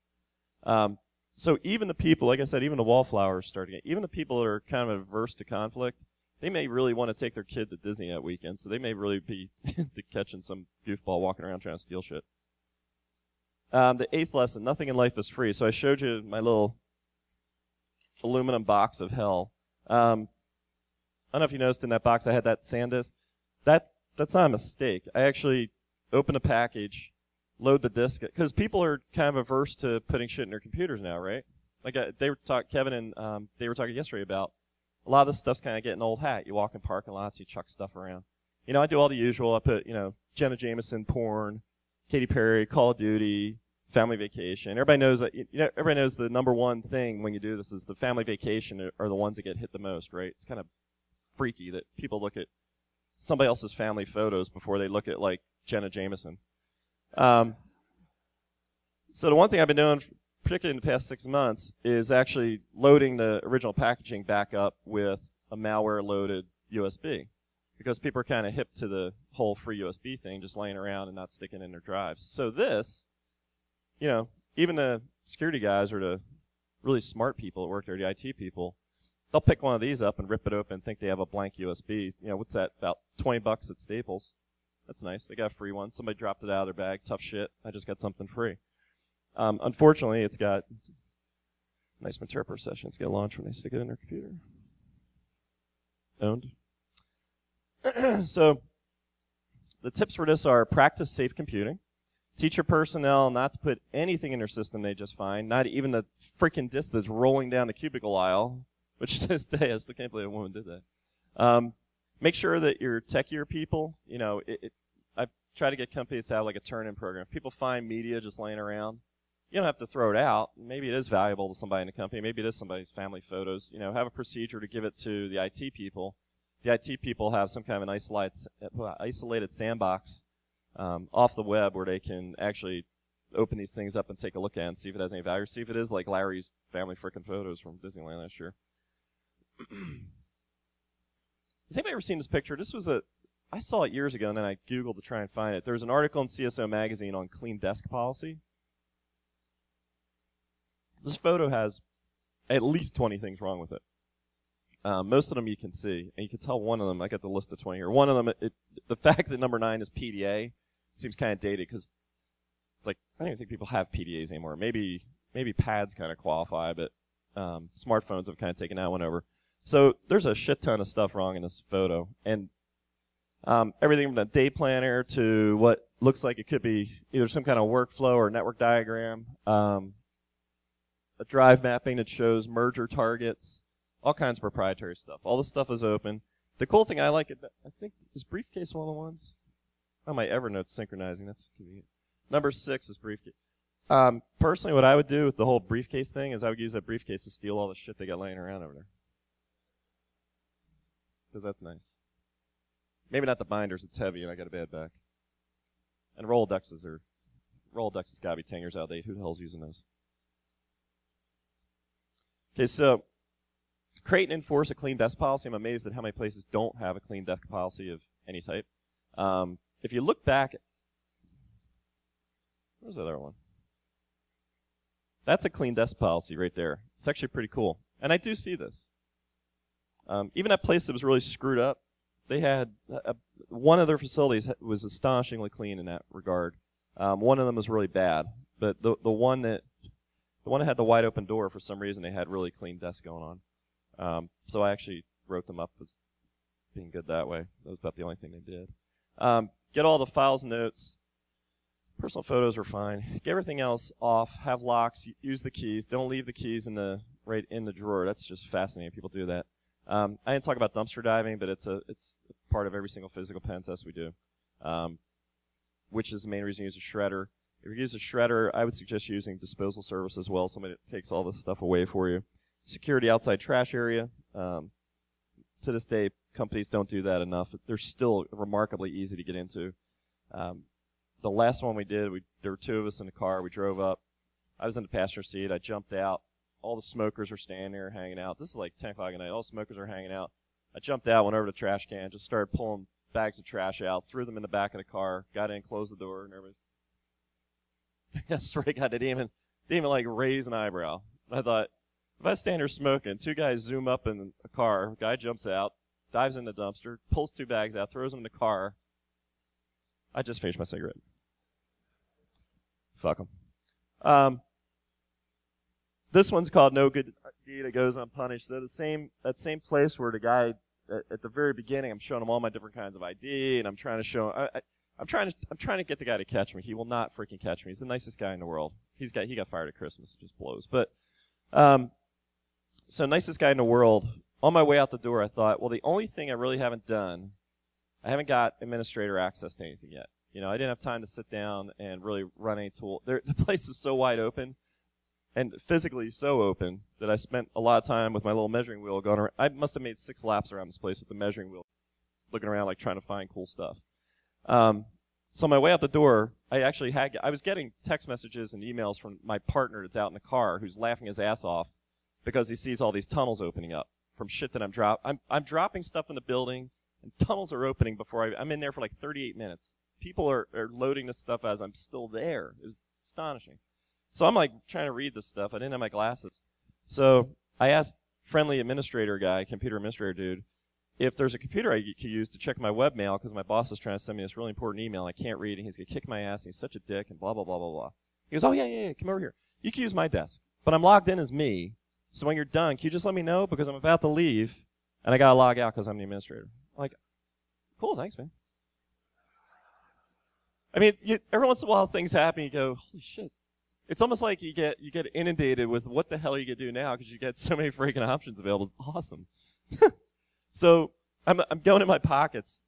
Um, so even the people, like I said, even the wallflowers starting it. Even the people that are kind of averse to conflict, they may really want to take their kid to Disney that weekend, so they may really be catching some goofball walking around trying to steal shit. Um, the eighth lesson: nothing in life is free. So I showed you my little aluminum box of hell. Um, I don't know if you noticed in that box I had that SanDisk. That that's not a mistake. I actually opened a package, load the disk because people are kind of averse to putting shit in their computers now, right? Like uh, they were talking, Kevin and um, they were talking yesterday about a lot of this stuff's kind of getting old hat. You walk in parking lots, you chuck stuff around. You know, I do all the usual. I put, you know, Jenna Jameson porn, Katy Perry, Call of Duty, family vacation. Everybody knows that. You know, everybody knows the number one thing when you do this is the family vacation are the ones that get hit the most, right? It's kind of freaky that people look at somebody else's family photos before they look at like Jenna Jameson. Um, so the one thing I've been doing, particularly in the past six months, is actually loading the original packaging back up with a malware-loaded USB, because people are kind of hip to the whole free USB thing, just laying around and not sticking in their drives. So this, you know, even the security guys or the really smart people at work there, the IT people, they'll pick one of these up and rip it open and think they have a blank USB. You know, what's that? About 20 bucks at Staples. That's nice. They got a free one. Somebody dropped it out of their bag. Tough shit. I just got something free. Um, unfortunately, it's got nice Meterpreter session. It's got launch when they stick it in their computer. Owned. so, the tips for this are practice safe computing. Teach your personnel not to put anything in their system they just find, not even the freaking disk that's rolling down the cubicle aisle, which to this day, I still can't believe a woman did that. Um, make sure that your techier people, you know, it, it, I've tried to get companies to have like a turn-in program. If people find media just laying around, you don't have to throw it out. Maybe it is valuable to somebody in the company. Maybe it is somebody's family photos. You know, have a procedure to give it to the IT people. The IT people have some kind of an isolated, isolated sandbox um, off the web where they can actually open these things up and take a look at and see if it has any value. See if it is like Larry's family frickin' photos from Disneyland last year. Has anybody ever seen this picture? This was a, I saw it years ago and then I Googled to try and find it. There's an article in CSO magazine on clean desk policy. This photo has at least 20 things wrong with it. Um, most of them you can see, and you can tell one of them. I got the list of 20 here. One of them, it, the fact that number nine is PDA seems kind of dated because it's like I don't even think people have PDAs anymore. Maybe maybe pads kind of qualify, but um, smartphones have kind of taken that one over. So there's a shit ton of stuff wrong in this photo, and um, everything from the day planner to what looks like it could be either some kind of workflow or network diagram, um, a drive mapping that shows merger targets, all kinds of proprietary stuff. All the stuff is open. The cool thing I like, I think, is Briefcase one of the ones? Oh, my Evernote synchronizing. That's convenient. Number six is Briefcase. Um, personally, what I would do with the whole briefcase thing is I would use that briefcase to steal all the shit they got laying around over there because that's nice. Maybe not the binders; it's heavy, and I got a bad back. And Rolodexes are Rolodexes gotta be ten years out of date. Who the hell's using those? Okay, so create and enforce a clean desk policy. I'm amazed at how many places don't have a clean desk policy of any type. Um, if you look back, where's that other one? That's a clean desk policy right there. It's actually pretty cool, and I do see this. Um, even that place that was really screwed up, they had a, one of their facilities was astonishingly clean in that regard. Um, one of them was really bad, but the the one that the one that had the wide open door for some reason they had really clean desks going on. Um, so I actually wrote them up as being good that way. That was about the only thing they did. Um, get all the files, and notes. Personal photos are fine. Get everything else off. Have locks. Use the keys. Don't leave the keys in the right in the drawer. That's just fascinating. People do that. Um, I didn't talk about dumpster diving, but it's a it's part of every single physical pen test we do, um, which is the main reason you use a shredder. If you use a shredder, I would suggest using disposal service as well, somebody that takes all this stuff away for you. Security outside trash area. Um, to this day, companies don't do that enough. They're still remarkably easy to get into. Um, the last one we did, we there were two of us in the car. We drove up. I was in the passenger seat. I jumped out all the smokers are standing there hanging out. This is like 10 o'clock at night. All the smokers are hanging out. I jumped out, went over to the trash can, just started pulling bags of trash out, threw them in the back of the car, got in, closed the door, and everybody. I swear to God, they didn't even, didn't even like raise an eyebrow. I thought, if I stand there smoking, two guys zoom up in a car, guy jumps out, dives in the dumpster, pulls two bags out, throws them in the car. I just finished my cigarette. Fuck them. Um, this one's called No Good Deed It Goes Unpunished. So the same that same place where the guy at, at, the very beginning, I'm showing him all my different kinds of ID, and I'm trying to show. I, I, I'm trying to I'm trying to get the guy to catch me. He will not freaking catch me. He's the nicest guy in the world. He's got he got fired at Christmas. It just blows. But um, so nicest guy in the world. On my way out the door, I thought, well, the only thing I really haven't done, I haven't got administrator access to anything yet. You know, I didn't have time to sit down and really run any tool. There, the place was so wide open and physically so open that I spent a lot of time with my little measuring wheel going around. I must have made six laps around this place with the measuring wheel, looking around like trying to find cool stuff. Um, so on my way out the door, I actually had I was getting text messages and emails from my partner that's out in the car who's laughing his ass off because he sees all these tunnels opening up from shit that I'm drop I'm I'm dropping stuff in the building and tunnels are opening before I I'm in there for like 38 minutes. People are, are loading this stuff as I'm still there. It was astonishing. So I'm like trying to read this stuff. I didn't have my glasses. So I asked friendly administrator guy, computer administrator dude, if there's a computer I could use to check my webmail because my boss is trying to send me this really important email I can't read and he's gonna kick my ass and he's such a dick and blah blah blah blah blah. He goes, oh yeah yeah yeah, come over here. You can use my desk, but I'm logged in as me. So when you're done, can you just let me know because I'm about to leave and I gotta log out because I'm the administrator. I'm like, cool, thanks man. I mean, you, every once in a while things happen. You go, holy shit. It's almost like you get you get inundated with what the hell are you gonna do now because you get so many freaking options available. It's awesome. So I'm, I'm going in my pockets,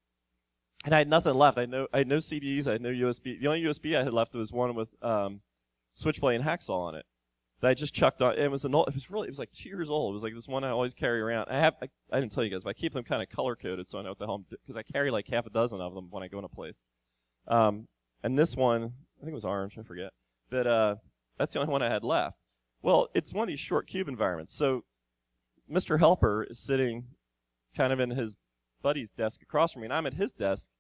and I had nothing left. I had no, I had no CDs. I had no USB. The only USB I had left was one with um, Switchblade and Hacksaw on it that I just chucked on. It was an old, it was really, it was like two years old. It was like this one I always carry around. I have, I, I didn't tell you guys, but I keep them kind of color coded so I know what the hell, because I carry like half a dozen of them when I go in a place. Um, and this one, I think it was orange, I forget. But uh, that's the only one I had left. Well, it's one of these short cube environments. So Mr. Helper is sitting kind of in his buddy's desk across from me, and I'm at his desk,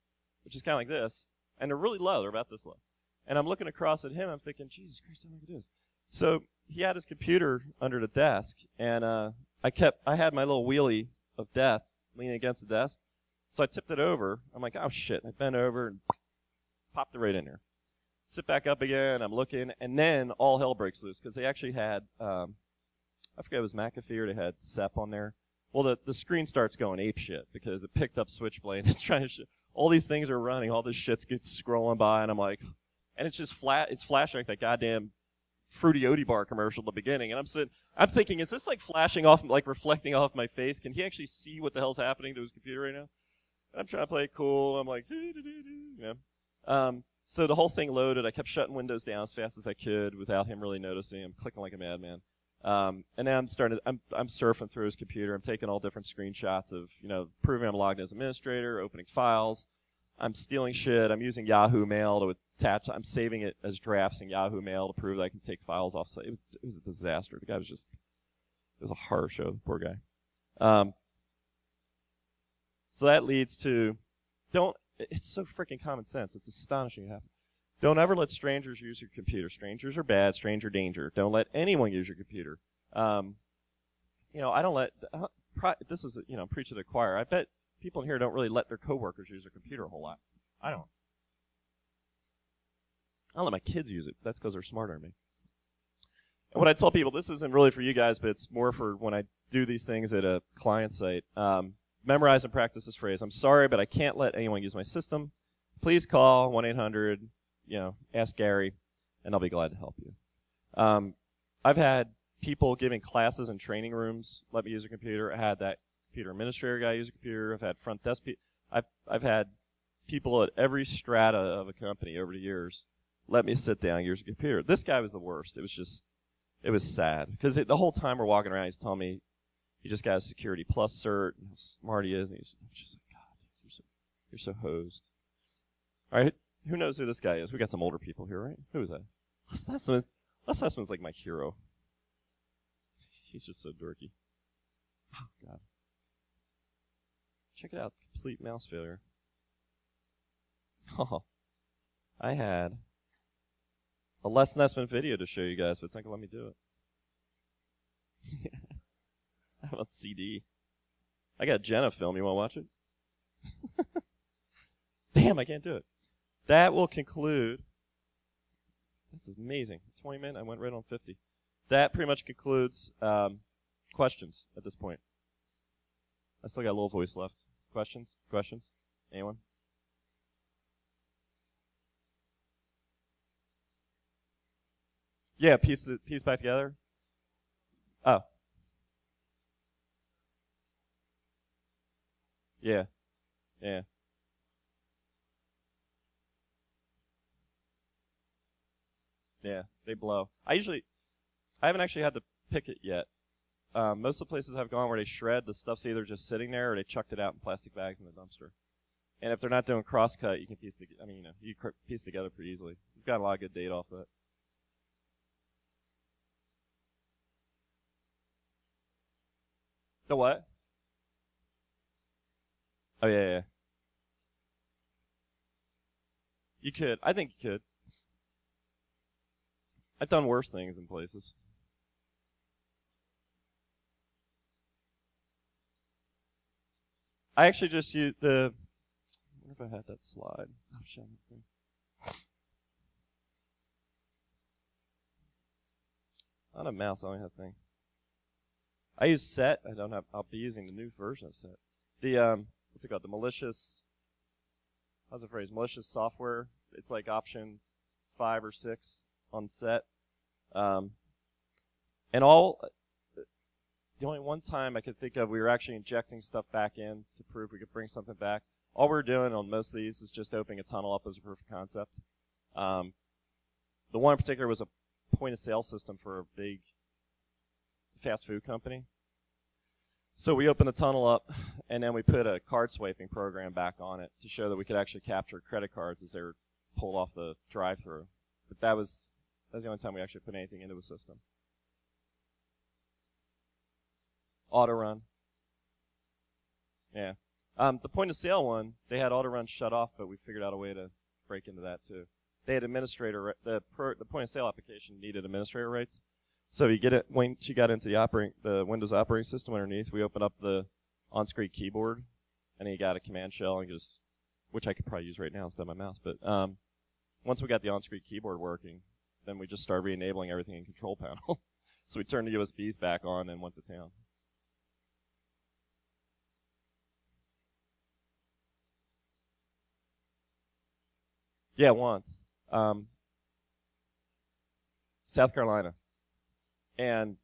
which is kind of like this, and they're really low. They're about this low. And I'm looking across at him. I'm thinking, Jesus Christ, how do I going to do this? So he had his computer under the desk, and uh, I kept, I had my little wheelie of death leaning against the desk. So I tipped it over. I'm like, oh shit. I bent over and popped it right in there. Sit back up again. I'm looking, and then all hell breaks loose because they actually had, um, I forget it was McAfee or they had SEP on there. Well, the, the screen starts going ape shit because it picked up Switchblade. It's trying to, sh- all these things are running, all this shit's gets scrolling by, and I'm like, and it's just flat, it's flashing like that goddamn Fruity Oaty bar commercial at the beginning. And I'm sitting, I'm thinking, is this like flashing off, like reflecting off my face? Can he actually see what the hell's happening to his computer right now? And I'm trying to play it cool. I'm like, you know. Um, so the whole thing loaded. I kept shutting windows down as fast as I could without him really noticing. I'm clicking like a madman. Um, and now I'm starting. To, I'm I'm surfing through his computer. I'm taking all different screenshots of you know proving I'm logged in as administrator, opening files. I'm stealing shit. I'm using Yahoo Mail to attach. I'm saving it as drafts in Yahoo Mail to prove that I can take files off. It was it was a disaster. The guy was just it was a horror show. The Poor guy. Um, so that leads to don't. It's so freaking common sense. It's astonishing. It. Don't ever let strangers use your computer. Strangers are bad. Stranger danger. Don't let anyone use your computer. Um, you know, I don't let. Uh, pri- this is you know preach to the choir. I bet people in here don't really let their coworkers use their computer a whole lot. I don't. I let my kids use it. That's because they're smarter than me. And what I tell people, this isn't really for you guys, but it's more for when I do these things at a client site. Um, memorize and practice this phrase. I'm sorry, but I can't let anyone use my system. Please call 1 800 you know, ask Gary, and I'll be glad to help you. Um, I've had people giving classes in training rooms let me use a computer. I had that computer administrator guy use a computer. I've had front desk. people. I've I've had people at every strata of a company over the years let me sit down use a computer. This guy was the worst. It was just it was sad because the whole time we're walking around, he's telling me he just got a security plus cert and how smart he is, and he's just like, God, you're so you're so hosed. All right, who knows who this guy is? We got some older people here, right? Who is that? Les Nessman. Les Nessman's like my hero. He's just so dorky. Oh God. Check it out. Complete mouse failure. Oh, I had a Les Nessman video to show you guys, but it's not gonna let me do it. I have a CD. I got Jenna film. You want to watch it? Damn, I can't do it. That will conclude. That's amazing. 20 minutes. I went right on 50. That pretty much concludes um, questions at this point. I still got a little voice left. Questions? Questions? Anyone? Yeah, piece the piece back together. Oh. Yeah. Yeah. Yeah, they blow. I usually, I haven't actually had to pick it yet. Um, most of the places I've gone where they shred, the stuff's either just sitting there or they chucked it out in plastic bags in the dumpster. And if they're not doing cross cut, you can piece. The, I mean, you know, you cr- piece together pretty easily. We've got a lot of good data off that. The what? Oh yeah, yeah. You could. I think you could. I've done worse things in places. I actually just used the. I wonder if I had that slide. Oh, shit. On a mouse, I only have thing. I use set. I don't have. I'll be using the new version of set. The um, what's it called? The malicious. How's the phrase? Malicious software. It's like option five or six on set. Um, and all. The only one time I could think of we were actually injecting stuff back in to prove we could bring something back. All we're doing on most of these is just opening a tunnel up as a proof of concept. Um, the one in particular was a point of sale system for a big fast food company. So we opened the tunnel up, and then we put a card swiping program back on it to show that we could actually capture credit cards as they were pulled off the drive-through. But that was that was the only time we actually put anything into a system. Auto run. Yeah. Um, the point of sale one, they had auto run shut off, but we figured out a way to break into that too. They had administrator the the point of sale application needed administrator rights. So you get it once you got into the operating the Windows operating system underneath, we open up the on-screen keyboard, and you got a command shell and just which I could probably use right now instead of my mouse. But um, once we got the on-screen keyboard working, then we just started re-enabling everything in Control Panel. so we turned the USBs back on and went to town. Yeah, once. Um, South Carolina. And,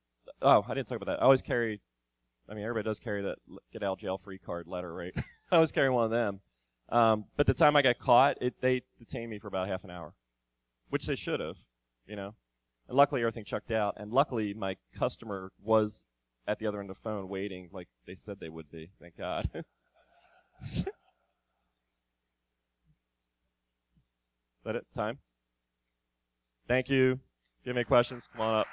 oh, I didn't talk about that. I always carry, I mean, everybody does carry that get out jail free card letter, right? I was carrying one of them. Um, but the time I got caught, it, they detained me for about half an hour, which they should have, you know. And luckily everything checked out. And luckily my customer was at the other end of the phone waiting like they said they would be. Thank God. that it? Time? Thank you. If you have any questions, come on up.